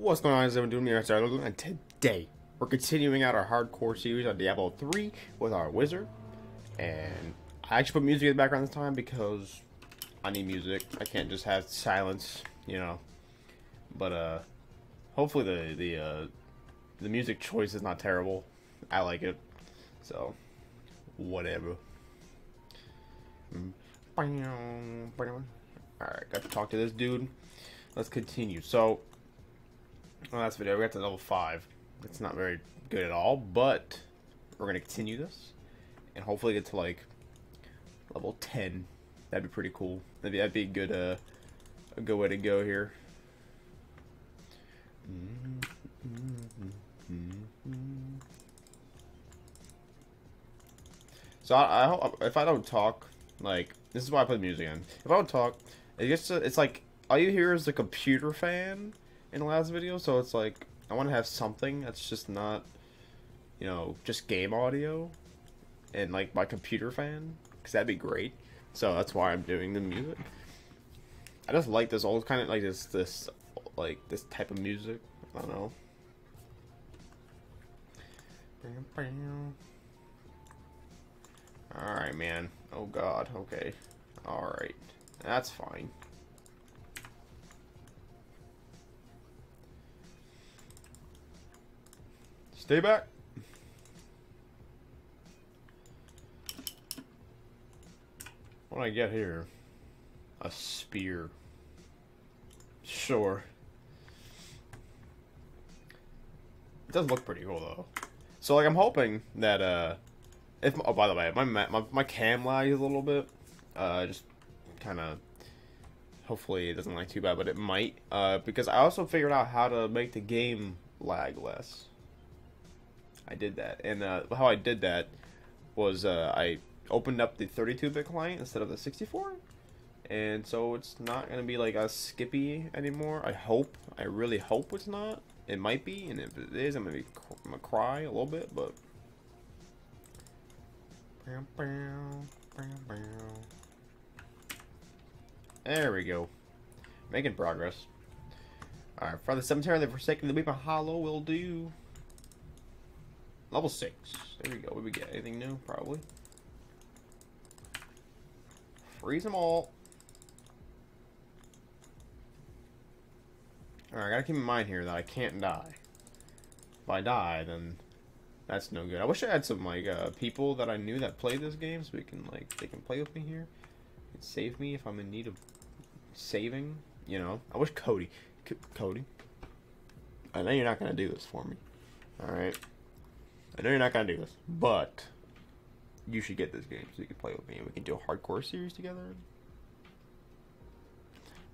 What's going on? Is everyone doing me? And today we're continuing out our hardcore series on Diablo 3 with our wizard. And I actually put music in the background this time because I need music. I can't just have silence, you know. But uh, hopefully the the uh, the music choice is not terrible. I like it, so whatever. All right, got to talk to this dude. Let's continue. So, last video we got to level five. It's not very good at all, but we're gonna continue this and hopefully get to like level ten. That'd be pretty cool. That'd be, that'd be a good uh, a good way to go here. So I, I hope if I don't talk, like this is why I put music in. If I don't talk, it gets to, it's like all you hear is the computer fan in the last video. So it's like I want to have something that's just not, you know, just game audio, and like my computer fan, because that'd be great. So that's why I'm doing the music. I just like this old kind of like this this like this type of music. I don't know. Alright, man. Oh god, okay. Alright. That's fine. Stay back. What do I get here? A spear. Sure. It does look pretty cool though. So like I'm hoping that uh if oh by the way my my my cam lags a little bit. Uh just kind of hopefully it doesn't lag too bad, but it might uh because I also figured out how to make the game lag less. I did that. And uh how I did that was uh I opened up the 32-bit client instead of the 64 and so it's not gonna be like a skippy anymore. I hope i really hope it's not. It might be and if it is i'm gonna be i'm gonna cry a little bit but there we go. Making progress. All right for the cemetery the forsaken the weeping hollow will do level six there we go what we get anything new probably freeze them all Alright, I gotta keep in mind here that I can't die. If I die, then that's no good. I wish I had some, like, uh, people that I knew that played this game so we can, like, they can play with me here. And save me if I'm in need of saving, you know. I wish Cody. C Cody. I know you're not gonna do this for me. Alright. I know you're not gonna do this, but you should get this game so you can play with me and we can do a hardcore series together.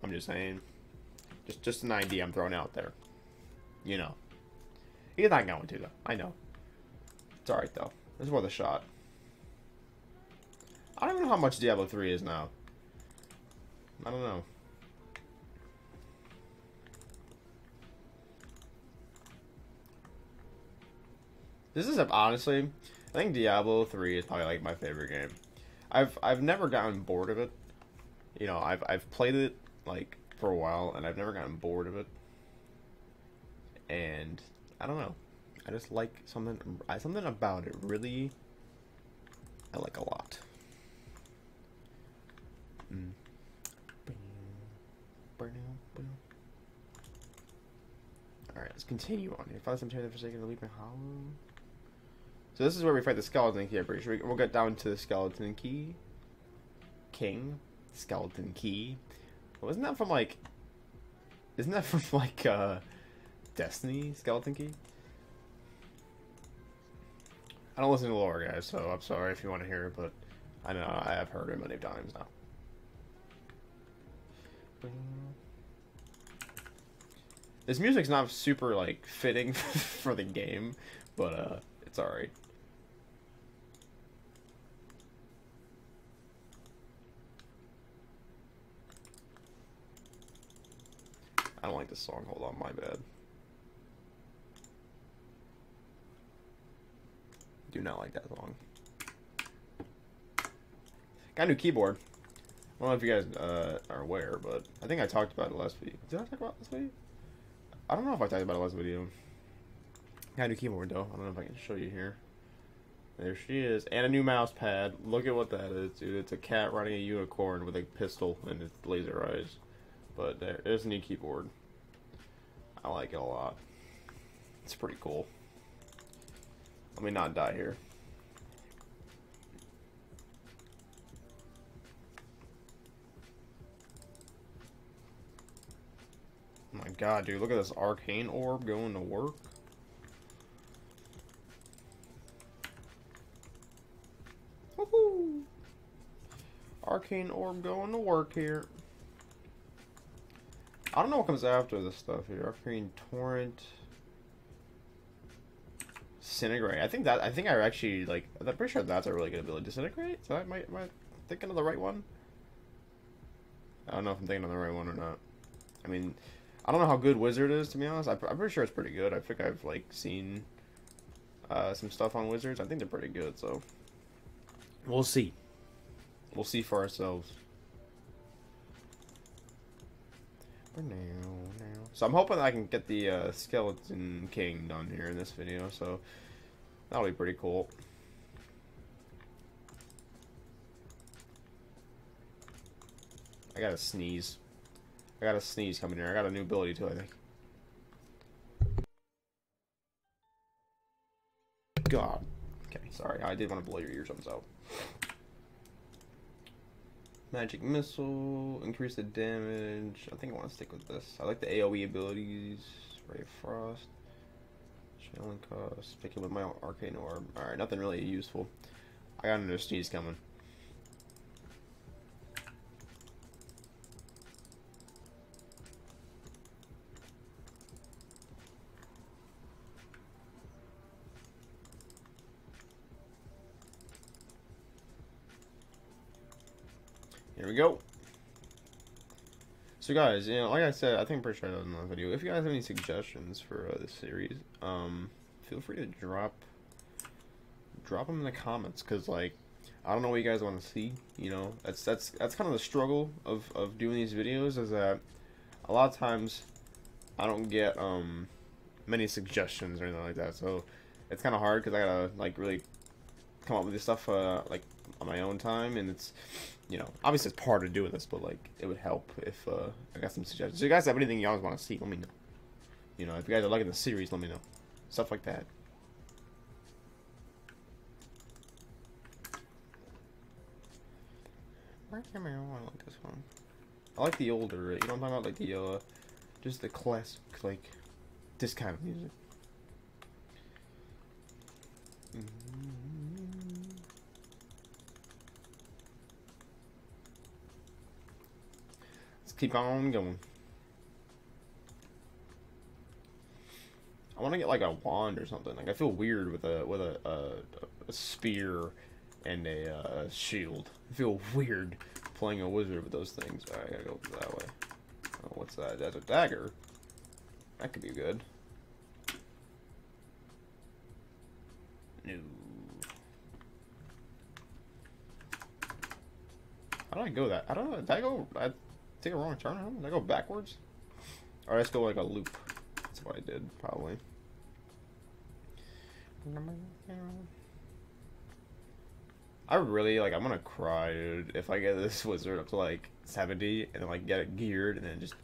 I'm just saying. Just just an idea I'm throwing out there. You know. He's not going to, though. I know. It's alright, though. It's worth a shot. I don't know how much Diablo 3 is now. I don't know. This is, honestly, I think Diablo 3 is probably, like, my favorite game. I've I've never gotten bored of it. You know, I've I've played it, like, for a while, and I've never gotten bored of it. And I don't know, I just like something something about it really. I like a lot. Mm. Alright, let's continue on here. Find some time for the Leaping Hollow. So this is where we fight the skeleton key, I'm pretty sure. We'll get down to the skeleton key. King. Skeleton key. Wasn't that from like? Isn't that from like uh, Destiny Skeleton Key? I don't listen to lore, guys, so I'm sorry if you want to hear it, but I know I have heard it many times now. This music's not super like fitting for the game, but uh, it's alright. I don't like this song. Hold on, my bad. Do not like that song. Got a new keyboard. I don't know if you guys uh, are aware, but I think I talked about it last week. Did I talk about it last week? I don't know if I talked about it last video. Got a new keyboard though. I don't know if I can show you here. There she is, and a new mouse pad. Look at what that is, dude. It's a cat riding a unicorn with a pistol and its laser eyes. But there's a new keyboard. I like it a lot. It's pretty cool. Let me not die here. Oh my god, dude, look at this arcane orb going to work. Woohoo! Arcane orb going to work here. I don't know what comes after this stuff here. Arcane torrent. Disintegrate. I think that I think I actually like I'm pretty sure that's a really good ability. Disintegrate? So I might am I thinking of the right one? I don't know if I'm thinking of the right one or not. I mean, I don't know how good Wizard is to be honest. I, am pretty sure it's pretty good. I think I've like seen uh, some stuff on Wizards. I think they're pretty good. So we'll see. We'll see for ourselves. For now, now. So I'm hoping I can get the uh, Skeleton King done here in this video. So that'll be pretty cool. I got a sneeze. I got a sneeze coming here. I got a new ability too, I think. God. Okay, sorry. I did want to blow your eardrums out. Magic Missile, increase the damage. I think I want to stick with this. I like the AoE abilities. Ray of Frost. Channeling cost. Pick it with my Arcane Orb. Alright, nothing really useful. I got another sneeze coming. Go. So guys, you know, like I said, I think I'm pretty sure I did in the video. If you guys have any suggestions for uh, this series, um, feel free to drop drop them in the comments, cause like I don't know what you guys want to see. You know, that's that's that's kind of the struggle of of doing these videos is that a lot of times I don't get um many suggestions or anything like that. So it's kind of hard because I gotta like really come up with this stuff uh, like on my own time, and it's you know obviously it's part of doing this, but like it would help if uh, I got some suggestions. So you guys have anything you guys want to see? Let me know. You know, if you guys are liking the series, let me know. Stuff like that. I like this one. I like the older, you know what I'm talking about? Like the, uh, just the classic, like, this kind of music. Mm -hmm. Keep on going. I want to get like a wand or something. Like I feel weird with a with a, a, a spear and a uh, shield. I feel weird playing a wizard with those things. I gotta go that way. Oh, what's that? That's a dagger. That could be good. No. How do I go that? I don't know. Did I go? I take a wrong turn? Did I go backwards? Or let's go like a loop. That's what I did, probably. I really like. I'm gonna cry, dude, if I get this wizard up to like 70 and like get it geared and then just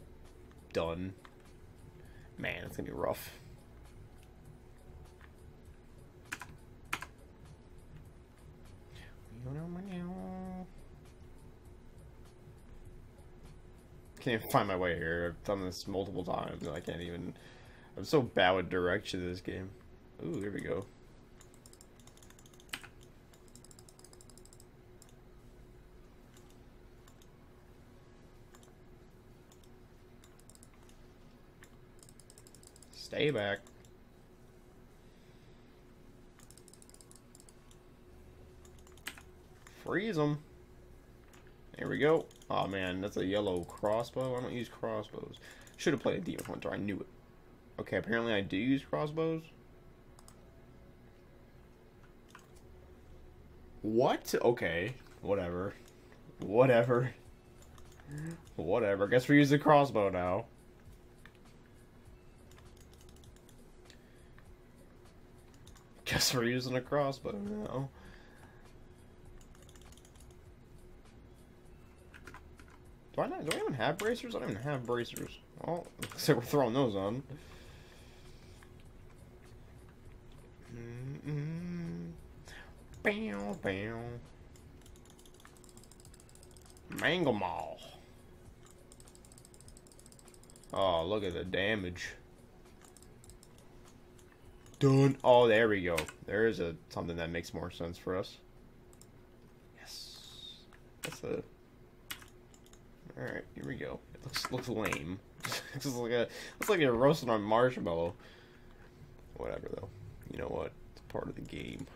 done. Man, it's gonna be rough. Can't find my way here. I've done this multiple times and I can't even. I'm so bad with direction in this game. Ooh, here we go. Stay back. Freeze them. Here we go. Oh man, that's a yellow crossbow. I don't use crossbows. Should have played a demon hunter. I knew it. Okay, apparently I do use crossbows. What? Okay, whatever. Whatever. Whatever. Guess we use the crossbow now. Guess we're using a crossbow now. Do I even have bracers? I don't even have bracers. Well, like we're throwing those on. Mm-mm. Bow, bow. Mangle. Oh, look at the damage. Done. Oh, there we go. There is a something that makes more sense for us. Yes. That's a. All right, here we go. It looks looks lame. looks like a looks like you're roasting on marshmallow. Whatever though. You know what? It's part of the game.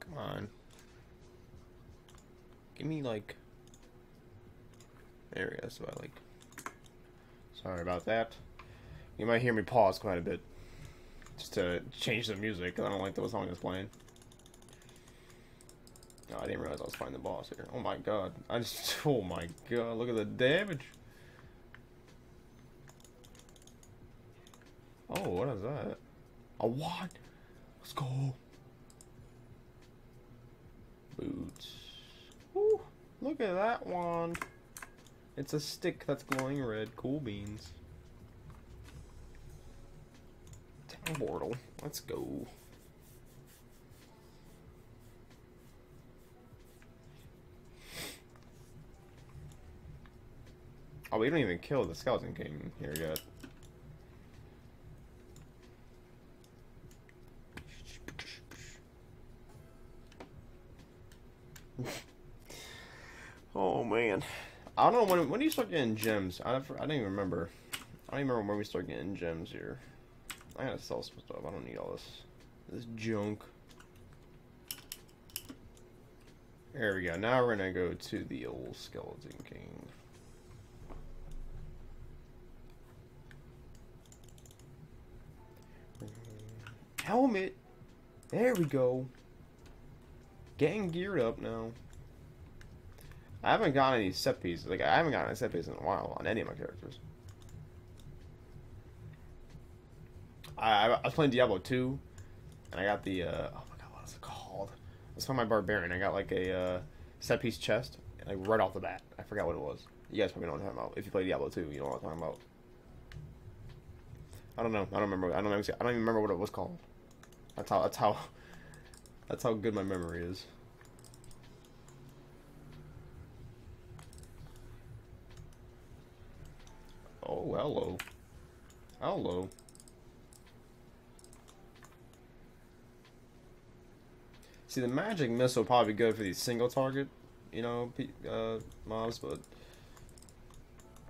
Come on. Give me like there so I like sorry about that. You might hear me pause quite a bit. Just to change the music, because I don't like the song is playing. No, I didn't realize I was fighting the boss here. Oh my god. I just oh my god, look at the damage. Oh, what is that? A what? Let's go. Boots. Ooh, look at that one. It's a stick that's glowing red. Cool beans. Town portal. Let's go. Oh, we don't even kill the Skeleton King here yet. oh man, I don't know when when do you start getting gems? I never, I didn't even remember. I don't even remember when we start getting gems here. I gotta sell some stuff. I don't need all this this junk. There we go. Now we're gonna go to the old Skeleton King. Helmet. There we go. Getting geared up now. I haven't gotten any set pieces. Like I haven't gotten a set piece in a while on any of my characters. I, I was playing Diablo 2, and I got the uh, oh my god, what is it called? It's on my barbarian. I got like a uh, set piece chest, like right off the bat. I forgot what it was. You guys probably know what I'm talking about. If you play Diablo 2, you know what I'm talking about. I don't know. I don't remember. I don't. I don't even remember what it was called. That's how. That's how. That's how good my memory is. Oh, hello. Hello. See, the magic missile probably good for these single target, you know, uh, mobs, but...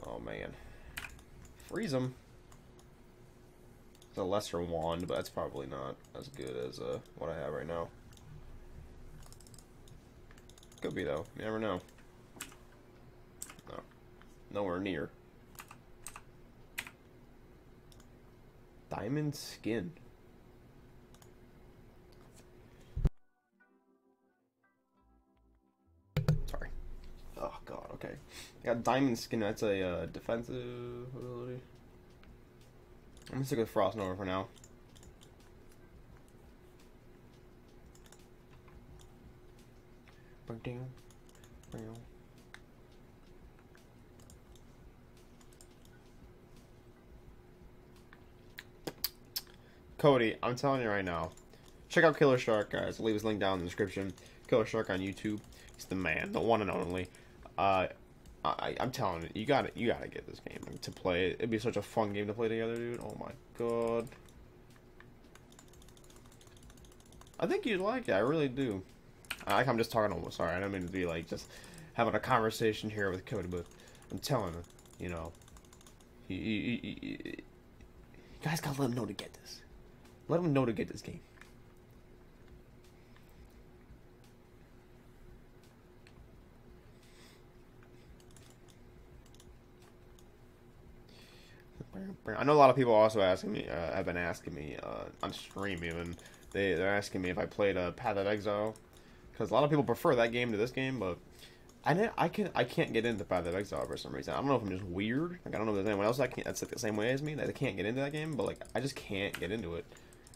Oh, man. Freeze them. It's a lesser wand, but that's probably not as good as uh, what I have right now. Could be, though. You never know. No. Nowhere near. Diamond skin. Sorry. Oh, God, okay. I got diamond skin. That's a uh, defensive ability. I'm gonna stick with Frost Nova for now. Cody, I'm telling you right now, check out Killer Shark, guys. I'll leave his link down in the description. Killer Shark on YouTube. He's the man, the one and only. Uh, I, I'm telling you, you got to You got to get this game to play. It'd be such a fun game to play together, dude. Oh my god. I think you'd like it. I really do. I, I'm just talking almost. Sorry, I don't mean to be like just having a conversation here with Cody, but I'm telling him, you know, you, you, you, you guys gotta let him know to get this. Let them know to get this game. I know a lot of people also asking me, uh, have been asking me uh, on stream even. They they're asking me if I played a uh, Path of Exile because a lot of people prefer that game to this game, but I I can I can't get into Path of Exile for some reason. I don't know if I'm just weird. Like I don't know if there's anyone else that can't that's like the same way as me that they can't get into that game, but like I just can't get into it.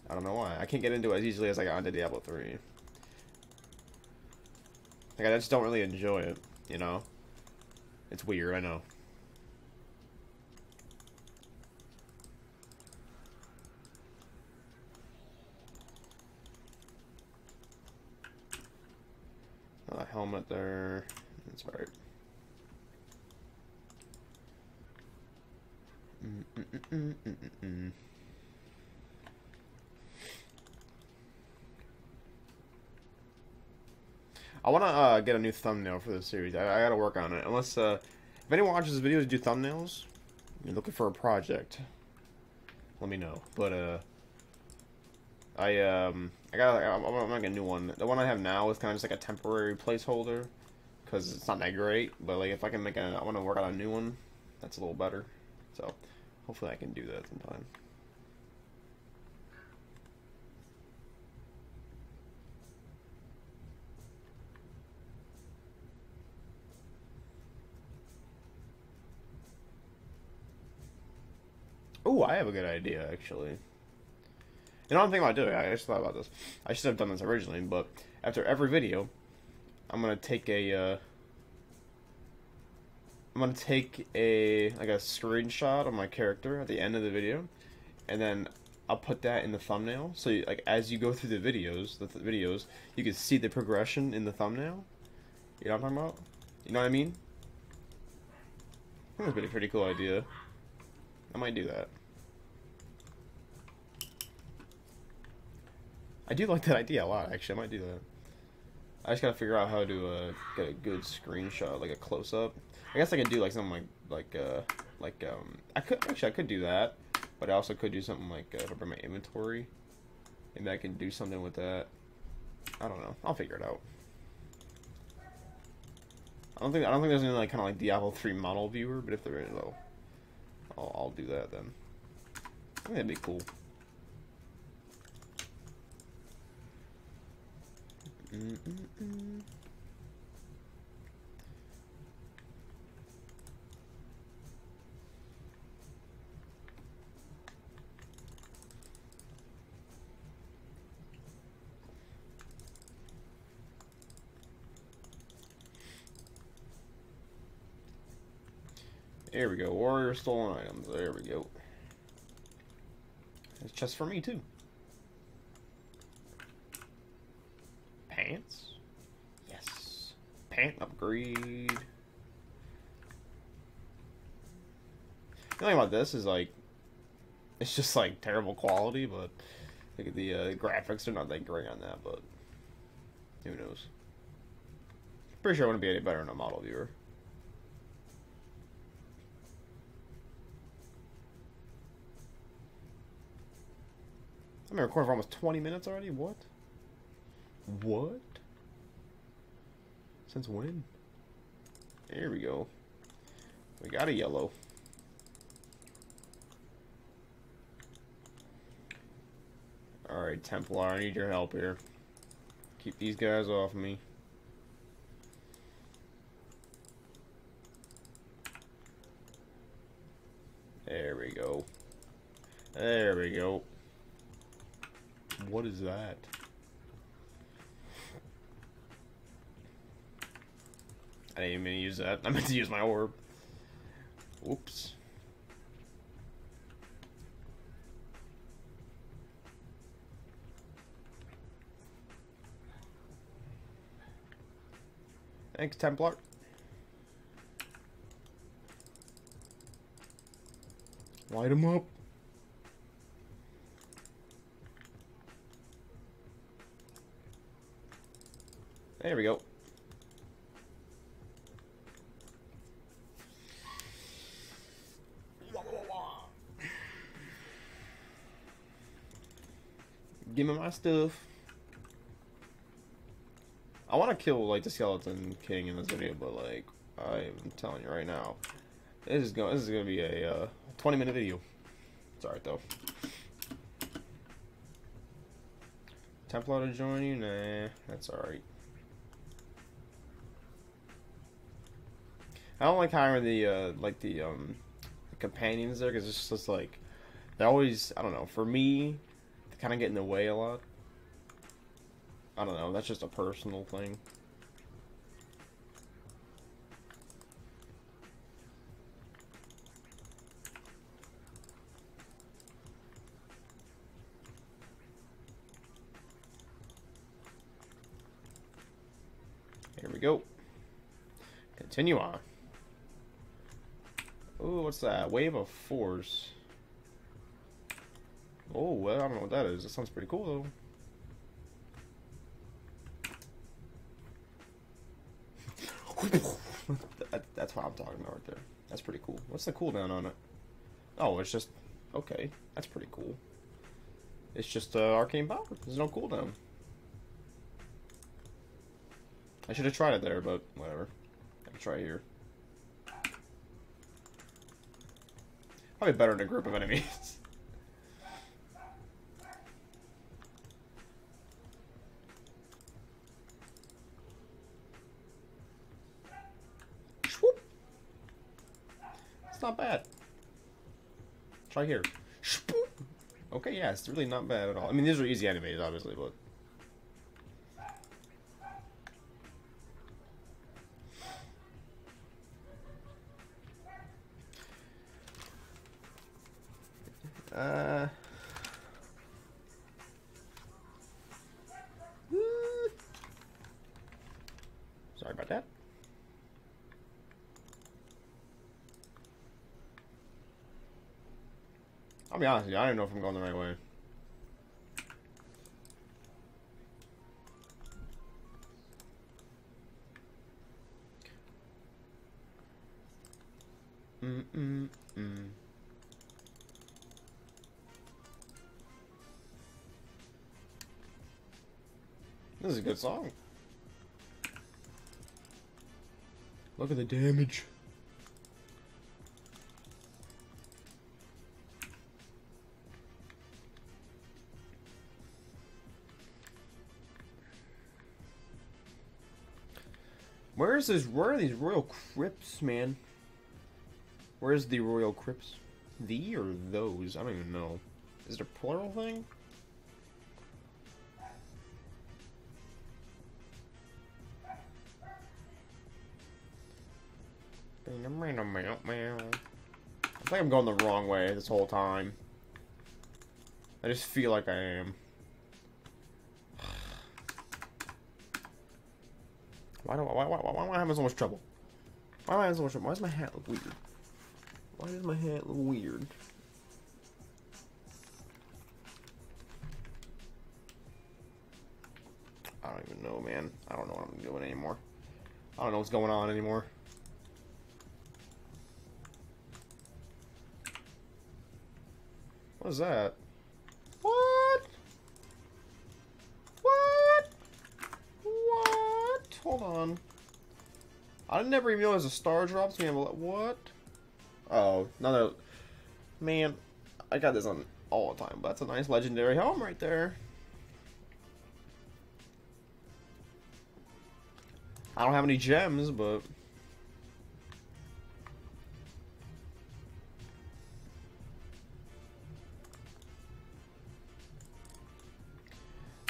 I don't know why. I can't get into it as easily as I got into Diablo 3. Like I just don't really enjoy it, you know. It's weird, I know. A helmet there. That's right. Mm -mm -mm I want to uh, get a new thumbnail for this series. I, I got to work on it. Unless, uh, if anyone watches this video to do thumbnails, you're looking for a project, let me know. But, uh, I, um, I got, I'm, I'm gonna a new one. The one I have now is kind of just like a temporary placeholder, because it's not that great. But, like, if I can make a, I want to work on a new one, that's a little better. So, hopefully I can do that sometime. Oh, I have a good idea, actually. Know, I'm thinking about doing. I just thought about this. I should have done this originally, but after every video, I'm gonna take a. Uh, I'm gonna take a like a screenshot of my character at the end of the video, and then I'll put that in the thumbnail. So, you, like, as you go through the videos, the th videos, you can see the progression in the thumbnail. You know what I'm talking about? You know what I mean? That would be a pretty cool idea. I might do that. I do like that idea a lot, actually. I might do that. I just gotta figure out how to uh, get a good screenshot, like a close up. I guess I could do like something like like uh, like um. I could actually I could do that, but I also could do something like uh, my inventory. Maybe I can do something with that. I don't know. I'll figure it out. I don't think I don't think there's any like kind of like Diablo 3 model viewer, but if there is, I'll I'll, I'll do that then. That'd be cool. Mm -mm -mm. There we go. Warrior stolen items. There we go. It's just for me, too. Pants? Yes. Pant upgrade. The thing about this is, like, it's just, like, terrible quality, but like, the uh, graphics are not that great on that, but who knows. Pretty sure it wouldn't be any better in a model viewer. I've been recording for almost 20 minutes already? What? What? Since when? There we go. We got a yellow. Alright, Templar, I need your help here. Keep these guys off me. There we go. There we go. What is that? I didn't even use that. I meant to use my orb. Oops. Thanks, Templar. Light him up. There we go. Give me my stuff. I want to kill like the skeleton king in this video, but like I'm telling you right now, This is going. This is gonna be a uh, 20 minute video. It's alright though. Templar to join you? Nah, that's alright. I don't like hiring the uh, like the um the companions there because it's just like they always I don't know for me they kind of get in the way a lot. I don't know. That's just a personal thing. Here we go. Continue on. Ooh, what's that? Wave of Force. Oh, well, I don't know what that is. That sounds pretty cool, though. that, that's what I'm talking about right there. That's pretty cool. What's the cooldown on it? Oh, it's just... Okay, that's pretty cool. It's just uh, arcane power. There's no cooldown. I should have tried it there, but whatever. I can try here. Probably better in a group of enemies. It's not bad. Try here. Okay, yeah, it's really not bad at all. I mean, these are easy enemies, obviously, but... I'll be honest with you, I don't know if I'm going the right way. Mm-mm-mm. This is a good song. Look at the damage. Is this? Where are these royal crypts, man? Where's the royal crypts? The or those? I don't even know. Is it a plural thing? I think I'm going the wrong way this whole time. I just feel like I am. Why do I, why, why, why am I having so much trouble? Why am I having so much trouble? Why does my hat look weird? Why does my hat look weird? I don't even know, man. I don't know what I'm doing anymore. I don't know what's going on anymore. What is that? Hold on. I never even realized a star drops me. What? Oh, another. Man, I got this on all the time, but that's a nice legendary helm right there. I don't have any gems, but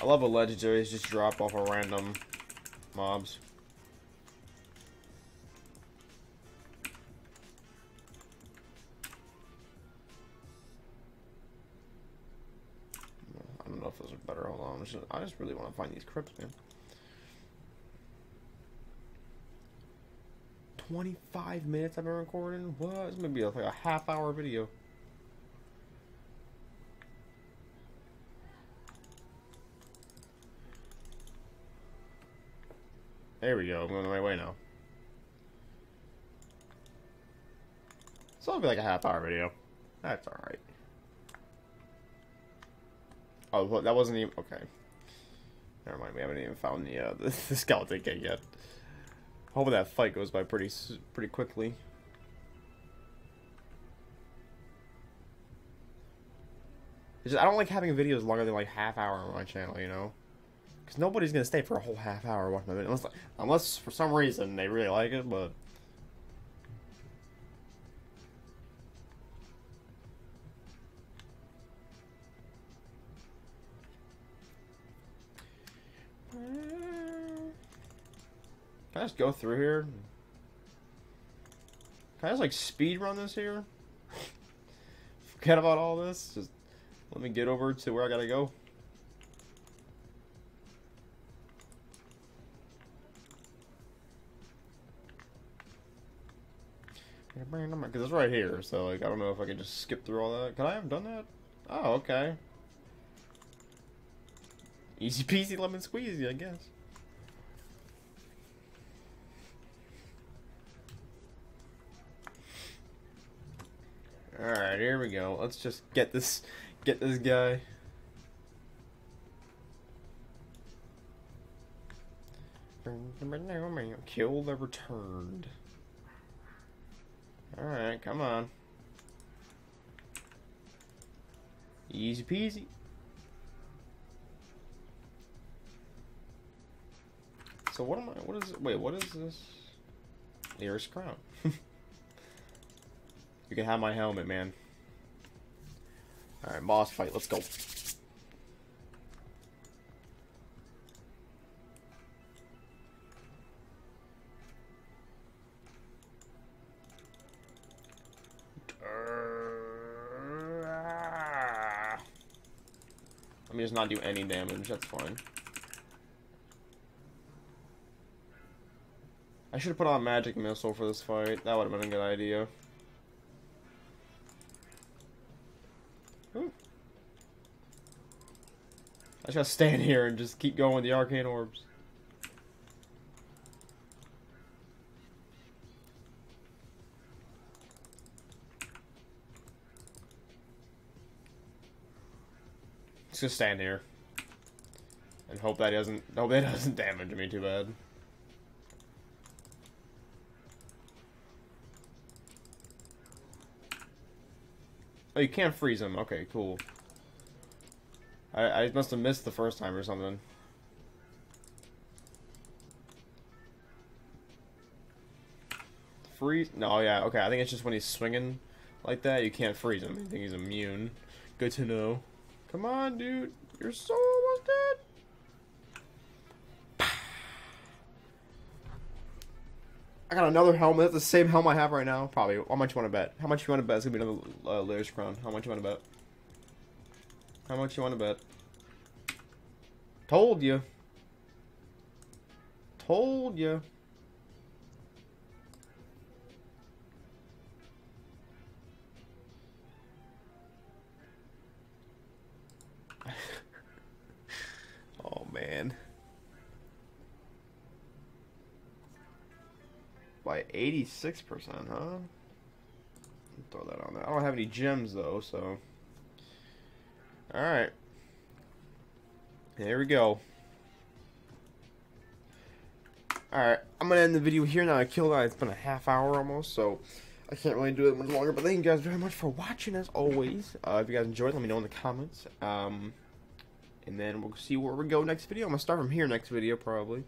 I love a legendaries just drop off a random mobs. I don't know if those are better. Hold on. I just really want to find these crypts, man. 25 minutes I've been recording? What? It's gonna be like a half hour video. There we go. I'm going the right way now. So it'll be like a half hour video. That's alright. Oh, that wasn't even... Okay. Never mind, we haven't even found the, uh, the, the skeleton yet. Hopefully that fight goes by pretty pretty quickly. Just, I don't like having videos longer than like half hour on my channel, you know? Because nobody's gonna stay for a whole half hour watching my video, unless, unless for some reason they really like it, but... Can I just go through here? Can I just like speed run this here? Forget about all this. Just let me get over to where I gotta go. Because it's right here, so like I don't know if I can just skip through all that. Can I have done that? Oh, okay. Easy peasy lemon squeezy, I guess. Alright, here we go. Let's just get this get this guy. Kill the returned. Alright, come on. Easy peasy. So what am I, what is, wait, what is this? Leoric's crown. you can have my helmet, man. Alright, boss fight, let's go. Not do any damage, that's fine. I should have put on magic missile for this fight. That would have been a good idea. I just gotta stand here and just keep going with the arcane orbs. Just stand here and hope that doesn't hope that doesn't damage me too bad. Oh, you can't freeze him. Okay, cool. I, I must have missed the first time or something. Freeze? No, oh, yeah, okay. I think it's just when he's swinging like that, you can't freeze him. I think he's immune. Good to know. Come on, dude. You're so almost dead. I got another helmet. That's the same helmet I have right now. Probably. How much you want to bet? How much you want to bet? It's gonna be another uh, Leoric's crown. How much you want to bet? How much you want to bet? Told you. Told you. By 86%, huh? Throw that on there. I don't have any gems, though, so... Alright. There we go. Alright, I'm going to end the video here now. I killed that. It's been a half hour almost, so... I can't really do it much longer, but thank you guys very much for watching, as always. Uh, if you guys enjoyed, let me know in the comments. Um, and then we'll see where we go next video. I'm going to start from here next video, probably.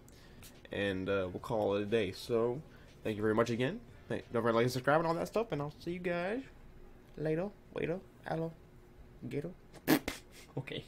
And uh, we'll call it a day. So, Thank you very much again. Don't forget to like and subscribe and all that stuff, and I'll see you guys later, later, hello, gato. okay.